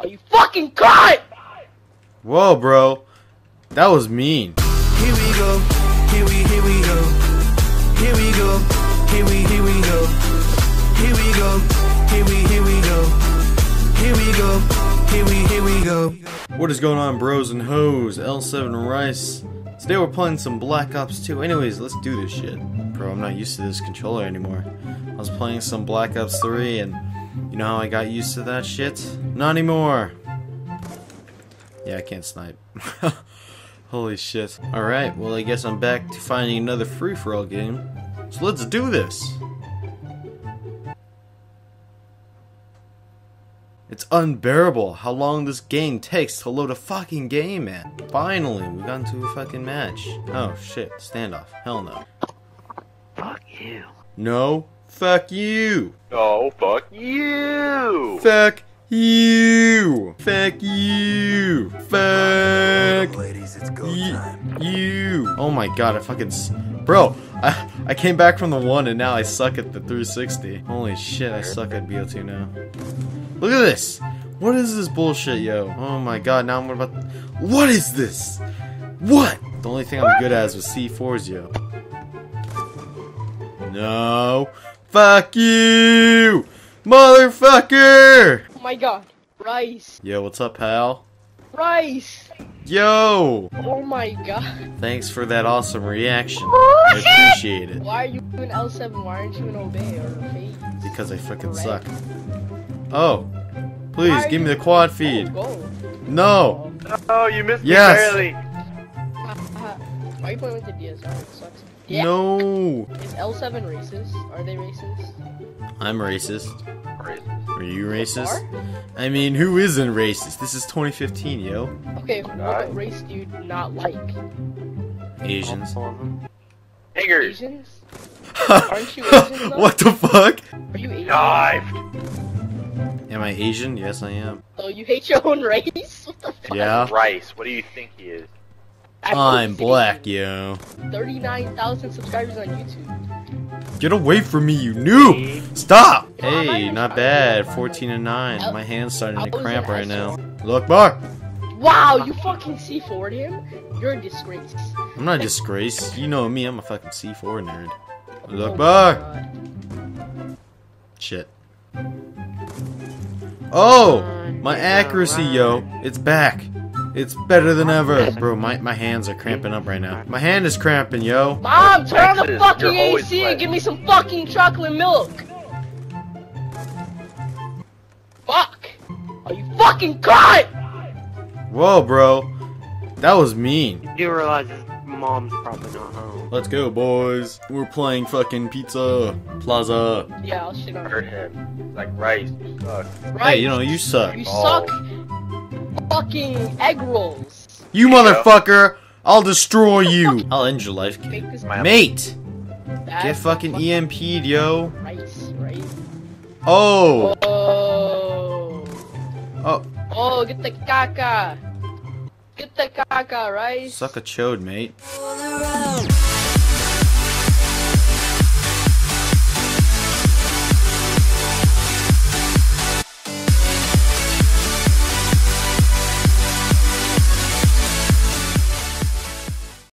Are you fucking caught? Whoa, bro. That was mean. Here we go. Here we here we go. Here we go. Here we here we go. Here we go. Here we here we go. Here we go. Here we here we go. What is going on, bros and hoes? L7 Ricee. Today we're playing some Black Ops 2. Anyways, let's do this shit. Bro, I'm not used to this controller anymore. I was playing some Black Ops 3 and you know how I got used to that shit? Not anymore. Yeah, I can't snipe. Holy shit. Alright, well I guess I'm back to finding another free-for-all game. So let's do this! It's unbearable how long this game takes to load a fucking game, man. Finally, we got into a fucking match. Oh shit, standoff. Hell no. Fuck you. No, fuck you! Oh, fuck you! Fuck you! Fuck you! Fuck Ladies, it's go time. you! Oh my god, I fucking. S- Bro, I, I came back from the 1 and now I suck at the 360. Holy shit, I suck at BO2 now. Look at this! What is this bullshit, yo? Oh my god, now I'm about. What is this? What? The only thing I'm good at is with C4s, yo. No. Fuck you! Motherfucker! Oh my god. Rice. Yo, what's up, pal? Rice. Yo! Oh my god. Thanks for that awesome reaction. Oh, I appreciate it. Why are you in L7? Why aren't you in Obey or FaZe? Because I fucking Right. suck. Oh. Please, give me the quad Oh, feed. go. No! Oh, you missed Yes. me barely. Uh, uh, why are you playing with the DSR? It sucks. Yeah. No! Is L7 racist? Are they racist? I'm racist. Are you racist? I mean, who isn't racist? This is 2015, yo. Okay, what Alright. race do you not like? Asians. Niggers. Asians? Aren't you Asian, what the fuck? Are you Asian? Dived. Am I Asian? Yes, I am. Oh, you hate your own race? What the fuck? Yeah? Rice. What do you think he is? I'm black, yo. 39,000 subscribers on YouTube. Get away from me, you noob! Stop! Hey, not- not bad. not- 14 and 9. My hand's starting to cramp right now. Look, bar! Wow, you fucking C4'd him? You're a disgrace. I'm not a disgrace. You know me, I'm a fucking C4 nerd. Look, my bar! Shit. Oh! My accuracy, yo. It's back. It's better than ever. Bro, my, my hands are cramping up right now. My hand is cramping, yo. Mom, turn on the fucking AC and give me some fucking chocolate milk. Fuck. Are you fucking caught? Whoa, bro. That was mean. You do realize mom's probably not home. Let's go, boys. We're playing fucking Pizza Plaza. Yeah, I'll shit on Hurt you. him. Like Rice. You suck. Right. Hey, you know, you suck. You Oh. suck fucking egg rolls. You Yeah. motherfucker! I'll destroy you! I'll end your life. Make Mate! bad Get fucking EMP'd, yo. rice, right? Oh! Oh. Oh. Oh, get the caca. Get the caca, rice. Suck a chode, mate. All around.